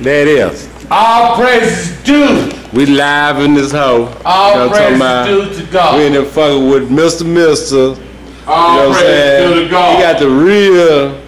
There it is. All praises due. We live in this hoe. All You know I'm praises due to God. We in there fucking with Mr. Mister. You All know what I'm praises due to God. He got the real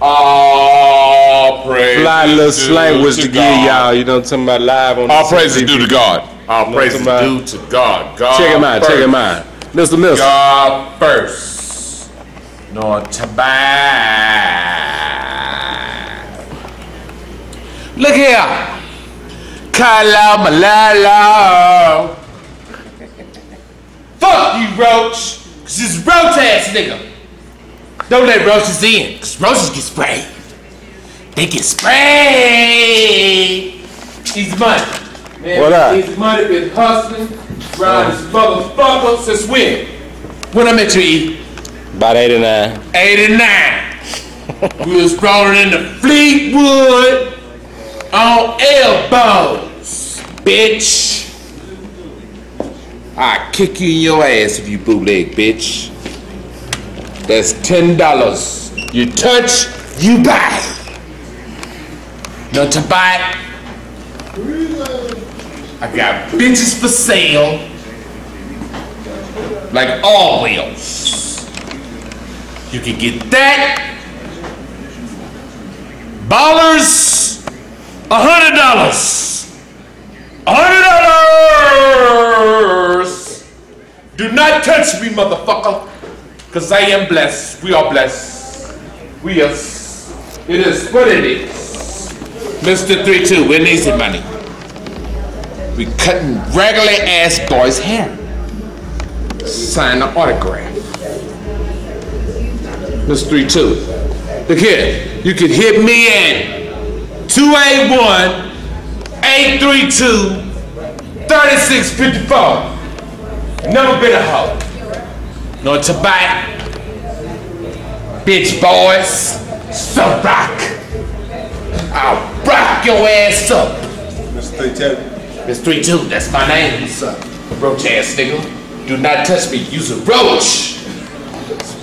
All praises fly little slang was to give y'all. You know what I'm talking about live on All praises CCTV. due to God. All Know praises what due to God. God Check him out, check him out. Mr. Mister. God first. No tobacco. Look here. Kala Malala. Fuck you, Roach. Cause this is Roach ass nigga. Don't let roaches in, cause roaches get sprayed. They get sprayed. He's money. Man, What up? Easy money been hustling around this motherfucker since when? When I met you, E? About 89. 89. we was rolling in the Fleetwood on elbows, bitch. I kick you in your ass if you bootleg, bitch. That's ten dollars. You touch, you buy. No to buy. I got bitches for sale, like all wheels. You can get that. Ballers, a hundred dollars. A hundred dollars. Do not touch me, motherfucker. Cause I am blessed. We are blessed. We are. It is what it is. Mr. 3-2, we need some money. We cutting regular ass boys' hair. Sign the autograph. Mr. 3-2. Look here. You can hit me at 281 832 3654. Never been a hoe. No tobacco. Bitch boys. So rock. I'll rock your ass up. Mr. Tell Mr. 3-2, that's my name. Up? Roach ass nigga. Do not touch me. Use a roach.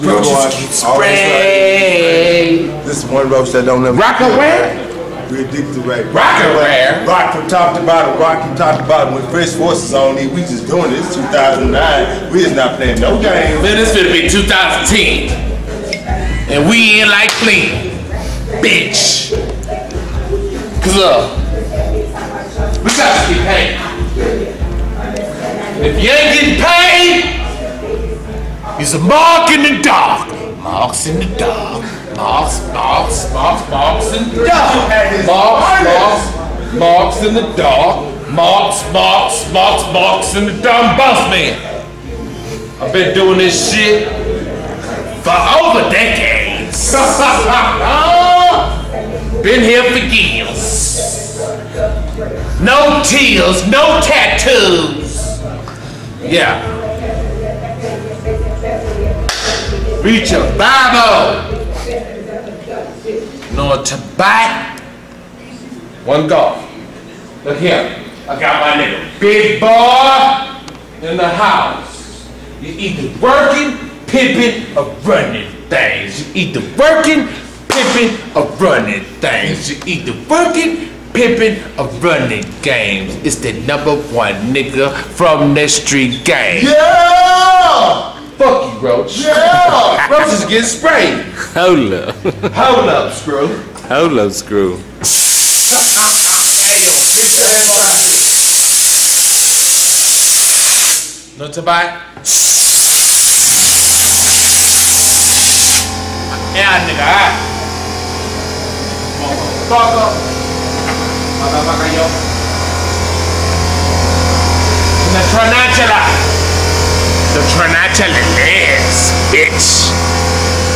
Roaches get sprayed. This is one roach that don't ever. Rock away. We addicted to rap. Rock away. Rock from top to bottom, rock from top to bottom. When Fresh Forces on it, we just doing this 2009. We just not playing no games. Man, this finna be 2010. And we in like clean. Bitch. Cause uh, we gotta get paid. If you ain't getting paid, it's a mark in the dark. Marks in the dark. Marks, marks, marks, marks in the dark. Marks, in the dark. Marks, marks, marks, marks in the dark. Boss man. I've been doing this shit for over decades. been here for years. No tears, no tattoos. Yeah. Read your Bible. No tobacco. One golf. Look here. I got my nigga Big Boy in the house. You either working, pimping, or running things. You either working, pimping, or running things. You either working, pimping, or running games. It's the number one nigga from the street game. Yeah! Fuck you, Roach. Yeah! Roach is getting sprayed. Hold up. Hold up, screw. Hold up, screw. Uh-uh. No tobacco? Yeah, nigga, ah. Motherfucker. Motherfucker, yo. The Trinatula. The Trinatula lives, bitch.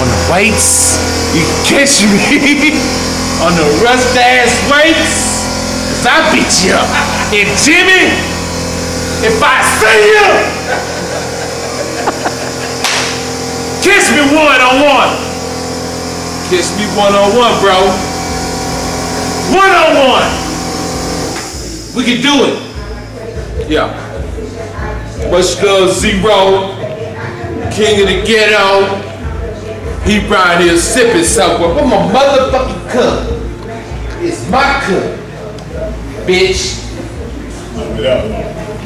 On the weights, you catch me. On the rust ass weights. Cause I beat you up. And Jimmy, if I see you, kiss me one on one. Kiss me one on one, bro. One on one. We can do it. Yeah. What's the zero? King of the ghetto. He right here sipping somewhere. Where my motherfucking cup? It's my cup. Bitch.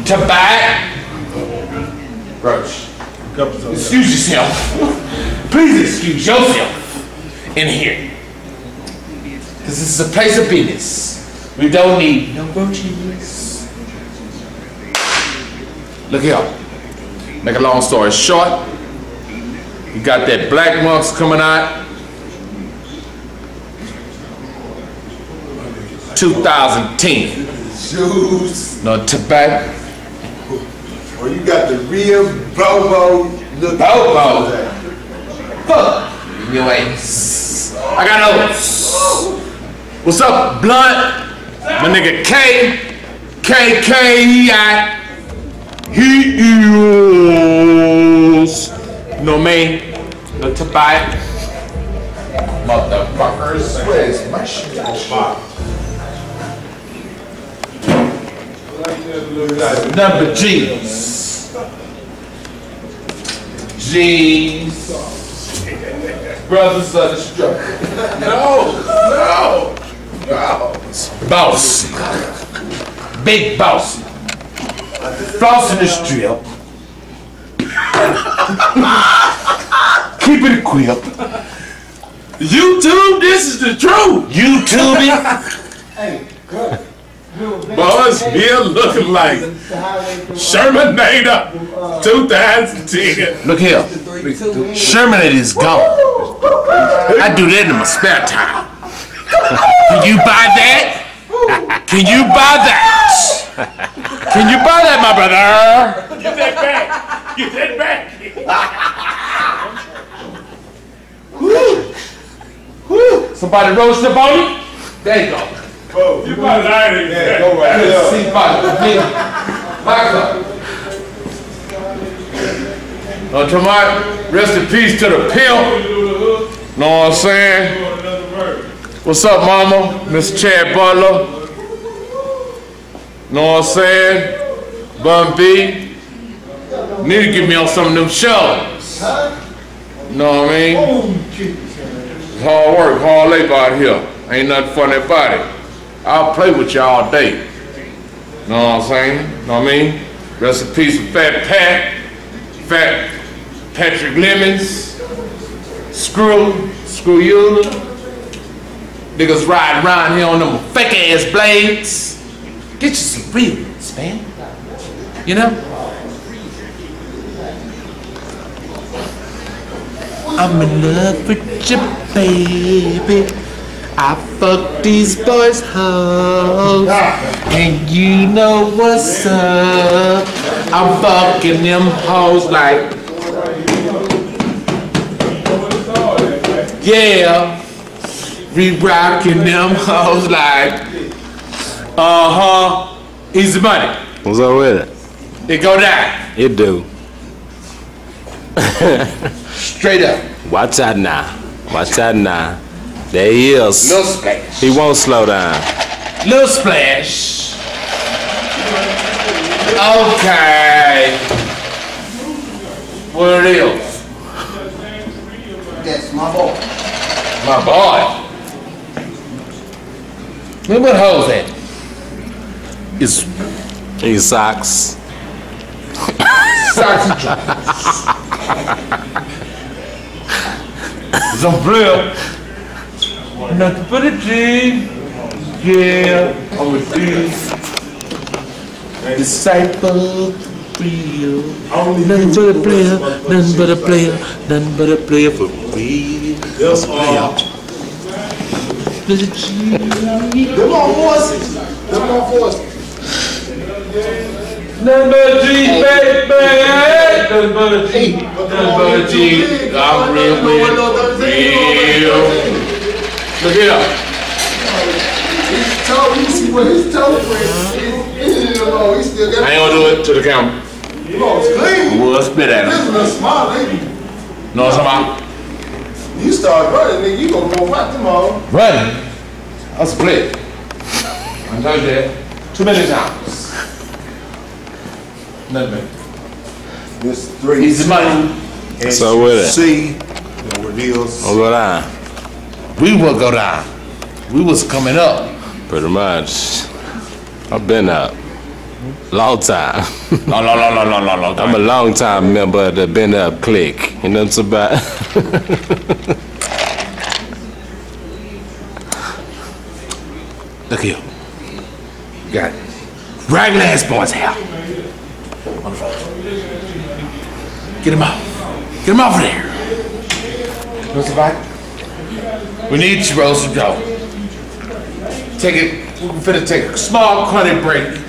Tobacco. Roach. Excuse yourself. Please excuse yourself in here. Because this is a place of business. We don't need no roaches. Look here. Make a long story short. You got that black monks coming out. 2010. Shoes. No tobacco. Oh, well, you got the real Bobo look. Bobo? Fuck your ass. I got those. What's up, Blunt? My nigga K. K K E I. He is. No man. No tobacco. Motherfuckers. Where's my shit? Number G's. G's. Brothers of the struggle. No, no, no. Boss. Big boss. Floss in the strip. Keep it equipped. YouTube, this is the truth. YouTube it. Boys, here looking like Shermanator 2010. Look here. Sherman is gone. I do that in my spare time. Can you buy that? Can you buy that? Can you buy that, my brother? Get that back. Get that back. Somebody roast the body? There you go. You might lie to yeah, go right Good there. see body. Me. Back up. Uh, to my rest in peace to the pimp. Know what I'm saying? What's up, mama? Mr. Chad Butler. Know what I'm saying? Bun B. Need to get me on some of them shows. Know what I mean? It's hard work, hard labor out here. Ain't nothing funny about it. I'll play with you all day. Know what I'm saying? Know what I mean? Rest in peace with Fat Pat, Fat Patrick Lemons, Screw, Screw you. Niggas riding around here on them fake ass blades. Get you some real ones, man. You know? I'm in love with you, baby. I fuck these boys' hoes, and you know what's up. I'm fucking them hoes like, yeah. We rocking them hoes like, uh huh. Easy money. What's up with It It go down it? It do. straight up. Watch out now. Watch out now. There he is. Little splash. He won't slow down. Little splash. Okay. What it is? That's my boy. My boy. Look what hoes at. It's He socks. socks and drawers. Some blue. Nothing a G. Yeah, I'm. Disciple real. Nothing but a player, nothing but a player, nothing but a player for real. There's a G. Them all voices. Them all voices. Nothing but a G, baby. But a G. Nothing but a G. I'm real real. Look here. His toe, you see what his toe print is. Oh, he still got I ain't gonna do it to the camera. Oh, it's clean. We'll spit at him. This is a smart lady. Know what I'm talking You start running, nigga, you gonna go fight them all. about? Running. I'll split. I told you that too many times. Nothing. this three. Easy money. So with it. See, you know what it is. What's going on? We will go down. We was coming up. Pretty much. I've been up. Long time. No, no, no, no, no, no, no. I'm a long time member of the Been Up clique. You know what I'm about? Look here. You got ragged ass boy's hair. On the phone. Get him out. Get him off of there. What's about? We need you, Rose, to go. Take it. We're finna take a small chronic break.